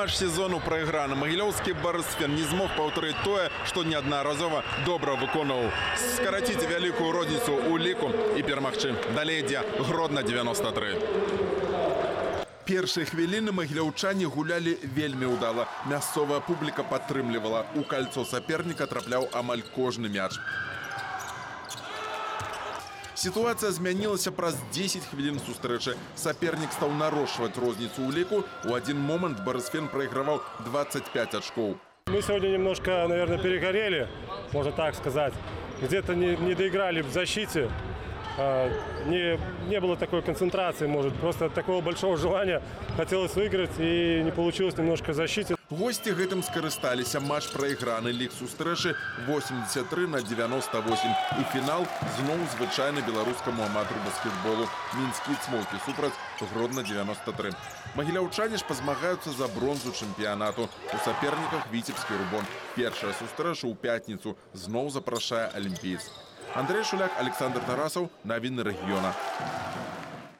матч сезону прайграны магілёўскі барысфен не змог паўтарыць тое што неаднаразова добра выконваў скараціць вялікую розніцу ў ліку і перамагчы далей ідзе гродна 93 Першыя хвіліны магіляўчане гулялі вельмі ўдала. Мясцовая публіка падтрымлівала. У кальцо саперніка трапляў амаль кожны мяч. Сітуацыя змянілася праз 10 хвілін сустрэчы. Сапернік стаў нарошваць розніцу ў ліку. У адзін момант Барысфен прайграваў 25 ачкоў. Мы сегодня немножко, наверное, перегорели, можно так сказать. Где-то не, не доиграли в защите. А, Не, не было такой концентрации, может, просто такого большого желания хотелось выиграть и не получилось немножко в защите. Госці гэтым скарысталіся матч прайграны лік сустрэчы 83 на 98 і фінал зноў звычайны беларускаму аматру баскетболу мінскія цмоўкі супраць гродна 93 магіляўчане ж пазмагаюцца за бронзу чэмпіянату у саперніках віцебскі рубон першая сустрэча ў пятніцу зноў запрашае алімпіец Андрей шуляк александр тарасаў навіны рэгіёна